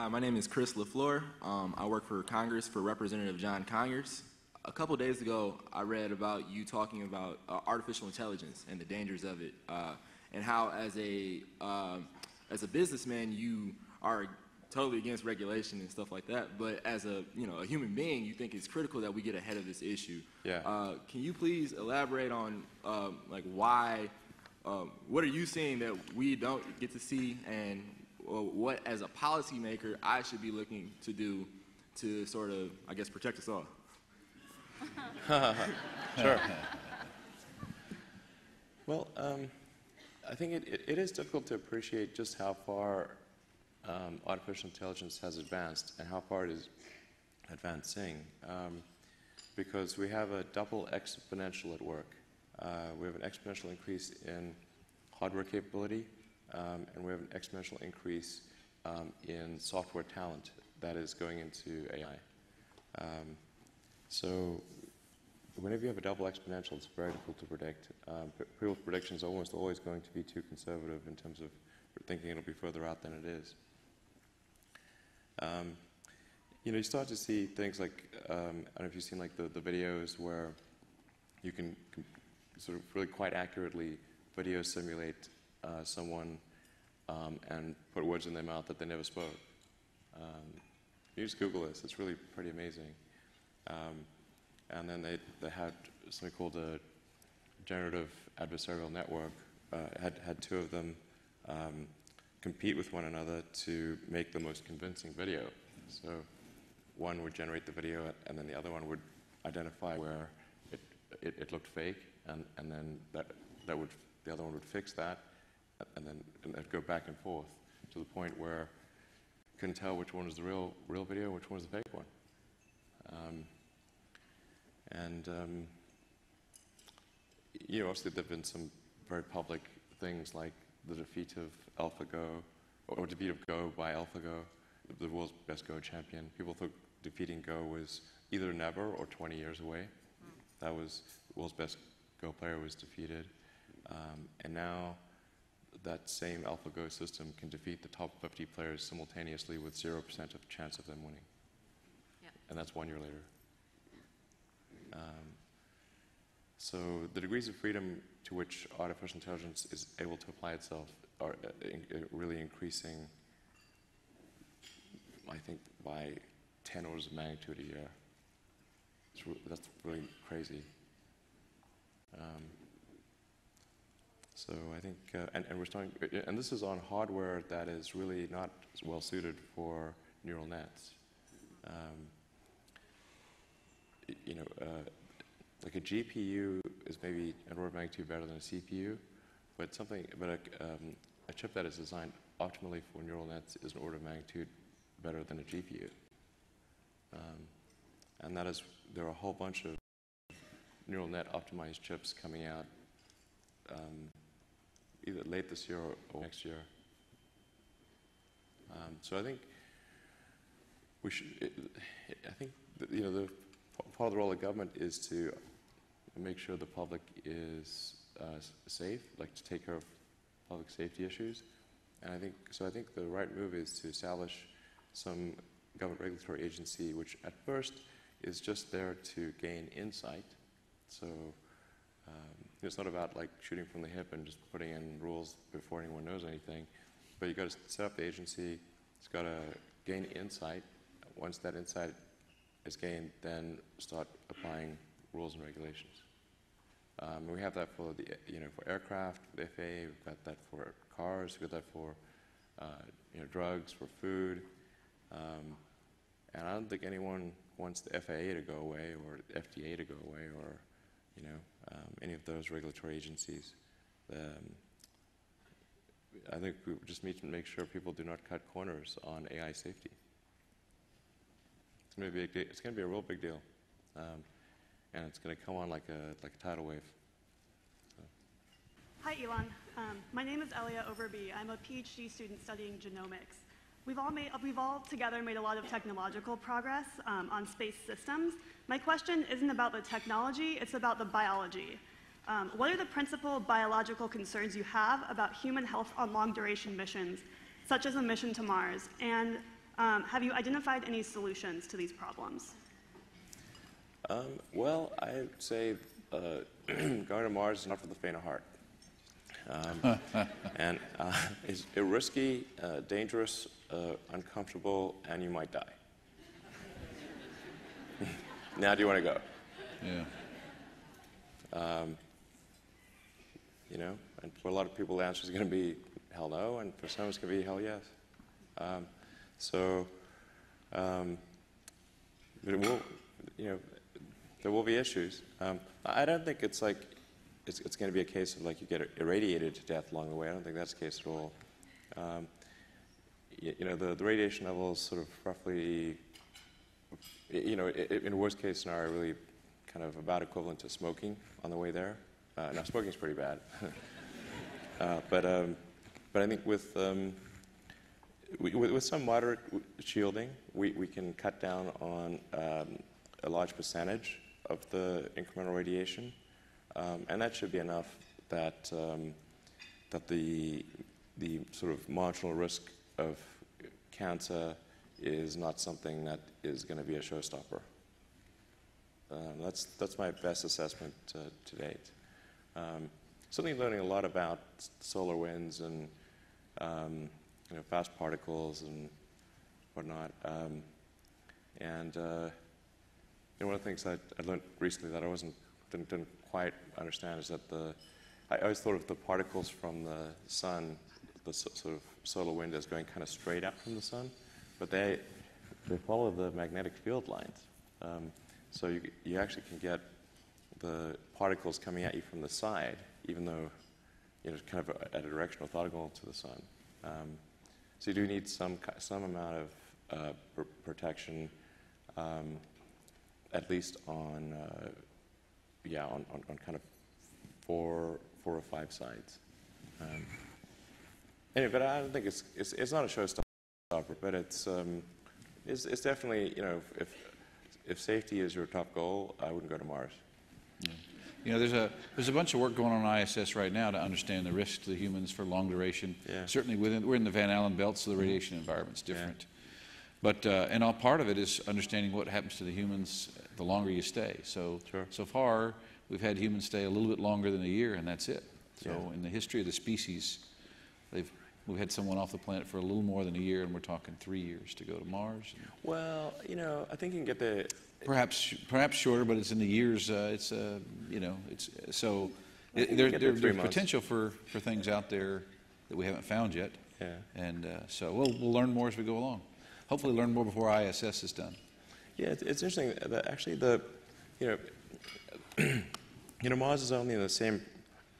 Hi, my name is Chris LaFleur. Um, I work for Congress for Representative John Conyers. A couple days ago, I read about you talking about uh, artificial intelligence and the dangers of it, uh, and how, as a uh, as a businessman, you are totally against regulation and stuff like that. But as a you know a human being, you think it's critical that we get ahead of this issue. Yeah. Uh, can you please elaborate on um, like why? Um, what are you seeing that we don't get to see, and uh, what, as a policymaker, I should be looking to do to sort of, I guess, protect us all? Sure. well, um, I think it, it, it is difficult to appreciate just how far um, artificial intelligence has advanced and how far it is advancing. Um, because we have a double exponential at work. Uh, we have an exponential increase in hardware capability, um, and we have an exponential increase um, in software talent that is going into AI. Um, so whenever you have a double exponential, it's very difficult to predict. Um, people's predictions are almost always going to be too conservative in terms of thinking it'll be further out than it is. Um, you know, you start to see things like, um, I don't know if you've seen like the, the videos where you can, can sort of really quite accurately video simulate uh, someone um, and put words in their mouth that they never spoke. Um, you just Google this, it's really pretty amazing. Um, and then they, they had something called a generative adversarial network, uh, had, had two of them um, compete with one another to make the most convincing video. So one would generate the video, and then the other one would identify where it, it, it looked fake, and, and then that, that would, the other one would fix that, and then and it'd go back and forth to the point where you couldn't tell which one was the real, real video, which one was the fake one. Um, and, um, you know, obviously there have been some very public things like the defeat of AlphaGo, or defeat of Go by AlphaGo, the world's best Go champion. People thought defeating Go was either never or 20 years away. That was the world's best Go player was defeated. Um, and now that same AlphaGo system can defeat the top 50 players simultaneously with 0% of chance of them winning. Yep. And that's one year later. Um, so the degrees of freedom to which artificial intelligence is able to apply itself are uh, in, uh, really increasing, I think, by 10 orders of magnitude a year. Re that's really crazy. Um, so I think, uh, and, and, we're starting, uh, and this is on hardware that is really not well suited for neural nets. Um, you know, uh, like a GPU is maybe an order of magnitude better than a CPU, but something, but a, um, a chip that is designed optimally for neural nets is an order of magnitude better than a GPU. Um, and that is, there are a whole bunch of neural net optimized chips coming out um, either late this year or, or next year. Um, so I think we should, it, I think, that, you know, the part of the role of government is to make sure the public is uh, safe, like to take care of public safety issues. And I think, so I think the right move is to establish some government regulatory agency which at first is just there to gain insight. So um, it's not about like shooting from the hip and just putting in rules before anyone knows anything. But you've got to set up the agency, it's got to gain insight. Once that insight is gained, then start applying rules and regulations. Um, we have that for the, you know, for aircraft, the FAA. We've got that for cars. We've got that for, uh, you know, drugs, for food. Um, and I don't think anyone wants the FAA to go away or FDA to go away or, you know, um, any of those regulatory agencies. Um, I think we just need to make sure people do not cut corners on AI safety. It's going to be a, big, it's going to be a real big deal. Um, and it's going to come on like a, like a tidal wave. So. Hi, Elon. Um, my name is Elia Overby. I'm a PhD student studying genomics. We've all, made, we've all together made a lot of technological progress um, on space systems. My question isn't about the technology, it's about the biology. Um, what are the principal biological concerns you have about human health on long duration missions, such as a mission to Mars? And Um, have you identified any solutions to these problems? Um, well, I'd say uh, going to Mars is not for the faint of heart. Um, and uh, it's risky, uh, dangerous, uh, uncomfortable, and you might die. now, do you want to go? Yeah. You know, and for a lot of people, the answer is going to be hell no, and for some, it's going to be hell yes. Um, so, um, but it will, you know, there will be issues. Um, I I don't think it's like it's, it's going to be a case of like you get irradiated to death along the way. I don't think that's the case at all. Um, you, know, the, the radiation levels sort of roughly, you know, i- i- in a worst case scenario, really kind of about equivalent to smoking on the way there. Uh, now, smoking's pretty bad. uh, but, um, but I think with, um, we- with, with some moderate shielding, we, we can cut down on um, a large percentage of the incremental radiation. Um, and that should be enough that, um, that the, the sort of marginal risk of cancer is not something that is going to be a showstopper. Um, that's, that's my best assessment uh, to date. Um, certainly learning a lot about solar winds and um, you know, fast particles and whatnot. Um, and uh, you know, one of the things that I learned recently that I wasn't didn't, didn't quite understand is that the I always thought of the particles from the sun, the sort of solar wind, as going kind of straight up from the sun, but they they follow the magnetic field lines. Um, so you you actually can get the particles coming at you from the side, even though you know kind of at a direction orthogonal to the sun. Um, so you do need some some amount of uh, pr- protection, um, at least on uh, yeah on, on, on kind of four four or five sides. Um, anyway, but I don't think it's it's, it's not a showstopper, but it's um, it's, it's definitely you know if if safety is your top goal, I wouldn't go to Mars. You know, there's a, there's a bunch of work going on ISS right now to understand the risk to the humans for long duration. Yeah. Certainly, within, we're in the Van Allen belt, so the radiation environment's different. Yeah. But, uh, and all part of it is understanding what happens to the humans the longer you stay. So, Sure. so far, we've had humans stay a little bit longer than a year, and that's it. So, Yeah. in the history of the species, they've, we've had someone off the planet for a little more than a year, and we're talking three years to go to Mars. Well, you know, I think you can get the Perhaps, perhaps shorter, but it's in the years, uh, it's, uh, you know, it's, so, it- there, there- there's months. potential for, for things out there that we haven't found yet. Yeah. And, uh, so we'll, we'll learn more as we go along. Hopefully learn more before ISS is done. Yeah, it's, it's interesting that actually the, you know, you know, Mars is only in the same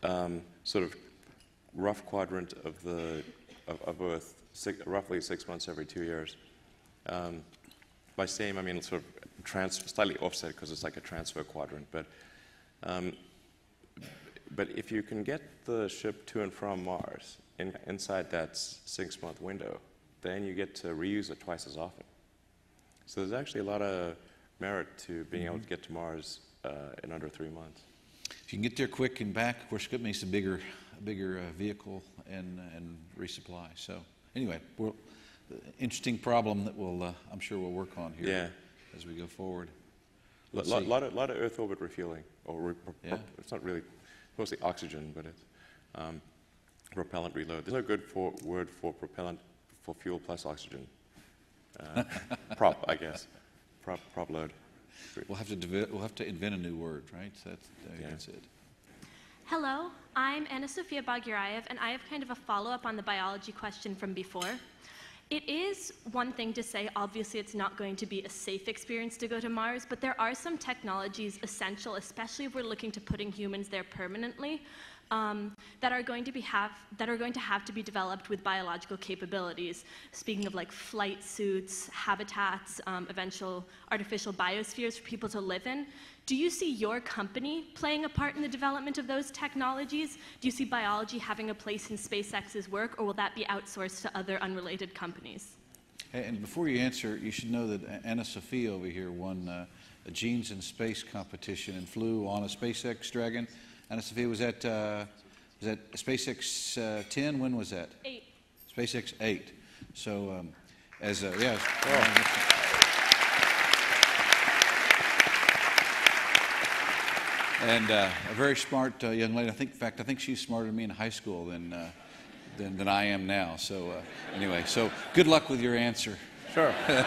um, sort of rough quadrant of the of, of Earth, six, roughly six months every two years. Um, by same, I mean sort of trans, slightly offset because it's like a transfer quadrant. But um, but if you can get the ship to and from Mars in, inside that six-month window, then you get to reuse it twice as often. So there's actually a lot of merit to being able to get to Mars uh, in under three months. If you can get there quick and back, of course, it makes a bigger, a bigger uh, vehicle and, and resupply. So anyway, we'll, interesting problem that we'll, uh, I'm sure we'll work on here Yeah. as we go forward. A lot, lot, of, lot of Earth orbit refueling, or re- Yeah. it's not really, mostly oxygen, but it's um, propellant reload. There's no good for, word for propellant for fuel plus oxygen. Uh, prop, I guess. Prop, prop load. We'll have to, we'll have to invent a new word, right? That's, Yeah. that's it. Hello, I'm Anna Sophia Boguraev, and I have kind of a follow up on the biology question from before. It is one thing to say, obviously, it's not going to be a safe experience to go to Mars, but there are some technologies essential, especially if we're looking to putting humans there permanently, um, that are going to be have that are going to have to be developed with biological capabilities. Speaking of like flight suits, habitats, um, eventual artificial biospheres for people to live in. Do you see your company playing a part in the development of those technologies? Do you see biology having a place in SpaceX's work, or will that be outsourced to other unrelated companies? And before you answer, you should know that Anna Sophia over here won uh, a Genes in Space competition and flew on a SpaceX Dragon. Anna Sophia was at, uh, was that SpaceX uh, 10? When was that? Eight. SpaceX 8. So um, As a, yes. And uh, a very smart uh, young lady. I think, in fact, I think she's smarter than me in high school than, uh, than, than I am now. So uh, anyway, so good luck with your answer. Sure.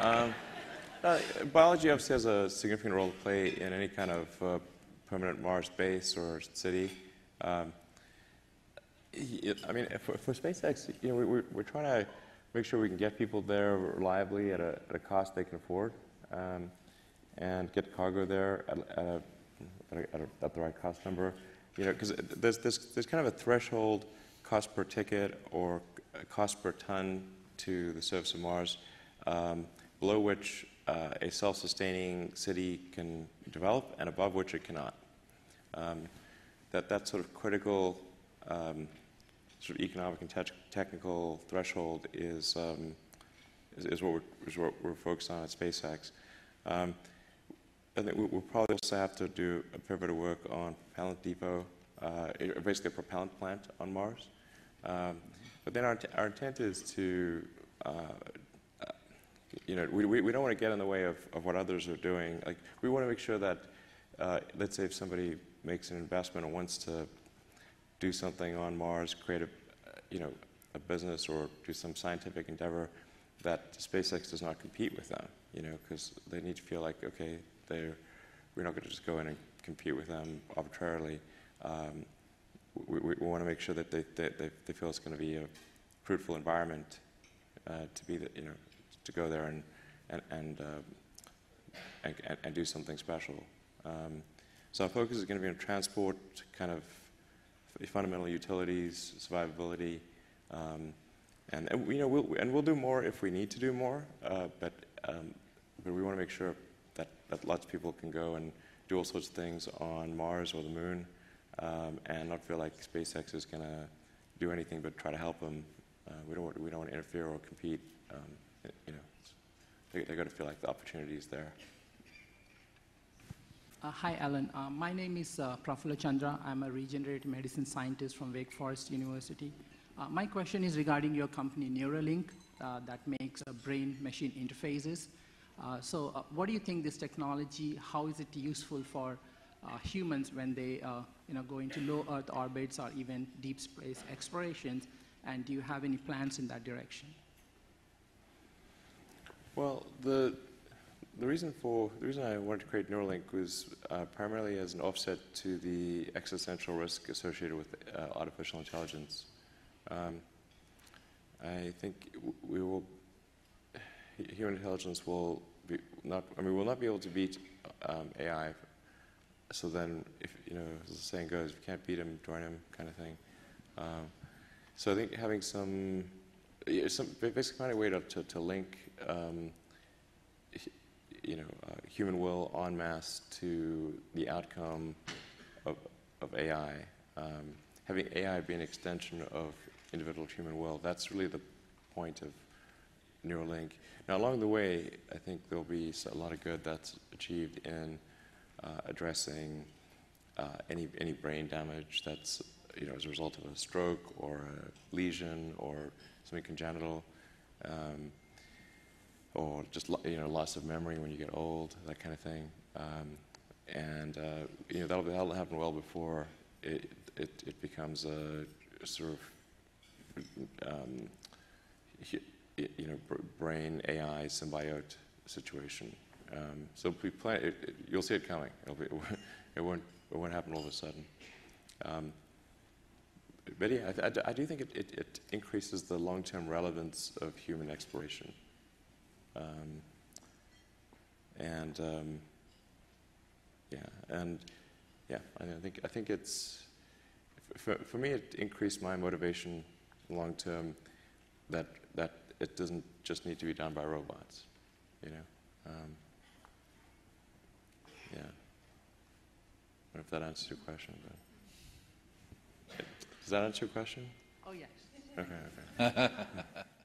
um, uh, biology obviously has a significant role to play in any kind of uh, permanent Mars base or city. Um, I mean, for, for SpaceX, you know, we, we're, we're trying to make sure we can get people there reliably at a, at a cost they can afford, um, and get cargo there at, at, a, at, a, at the right cost number. You know, because there's, there's, there's kind of a threshold cost per ticket or uh, cost per ton to the surface of Mars, um, below which uh, a self-sustaining city can develop and above which it cannot. Um, that, that sort of critical um, sort of economic and tech technical threshold is, um, is, is, what we're, is what we're focused on at SpaceX. Um, I think we- we'll probably also have to do a fair bit of work on propellant depot, uh, basically a propellant plant on Mars. Um, but then our, our intent is to, uh, you know, we, we, we don't want to get in the way of, of what others are doing. Like, we want to make sure that, uh, let's say if somebody makes an investment and wants to do something on Mars, create a, uh, you know, a business or do some scientific endeavor, that SpaceX does not compete with them, you know, because they need to feel like, okay, they're, we're not going to just go in and compete with them arbitrarily. Um, we, we, want to make sure that they, they, they, they feel it's going to be a fruitful environment uh, to be, the, you know, to go there and, and, and, uh, and, and, and do something special. Um, so our focus is going to be on transport, kind of fundamental utilities, survivability, um, and, and you know we'll and we'll do more if we need to do more. Uh, but um, but we want to make sure that, that lots of people can go and do all sorts of things on Mars or the Moon, um, and not feel like SpaceX is going to do anything but try to help them. Uh, we don't want, we don't want to interfere or compete. Um, you know, they, they're going to feel like the opportunity is there. Uh, hi, Alan. Uh, my name is uh, Prafulla Chandra. I'm a regenerative medicine scientist from Wake Forest University. Uh, my question is regarding your company Neuralink uh, that makes uh, brain-machine interfaces. Uh, so, what do you think this technology? How is it useful for humans when they, you know, go into low Earth orbits or even deep space explorations? And do you have any plans in that direction? Well, the the reason for the reason I wanted to create Neuralink was uh, primarily as an offset to the existential risk associated with uh, artificial intelligence. Um, I think we will human intelligence will be not. I mean, we'll not be able to beat um, AI. So then, if you know, as the saying goes, if you can't beat him, join him, kind of thing. Um, so I think having some, some basically finding a way to to, to link. Um, you know, uh, human will en masse to the outcome of, of AI. Um, having AI be an extension of individual human will, that's really the point of Neuralink. Now, along the way, I think there'll be a lot of good that's achieved in uh, addressing uh, any, any brain damage that's, you know, as a result of a stroke or a lesion or something congenital. Um, or just you know loss of memory when you get old, that kind of thing. Um, and uh, you know that'll, that'll happen well before it, it, it becomes a sort of um, you know brain AI symbiote situation. Um, so we plan. It, it, you'll see it coming. Be, it won't it won't happen all of a sudden. Um, but yeah, I do think it, it, it increases the long-term relevance of human exploration. Um, and um, yeah, and yeah, I, I think I think it's for, for me it increased my motivation long term that that it doesn't just need to be done by robots, you know. Um, yeah. I don't know if that answers your question, but does that answer your question? Oh, yes. Okay, okay.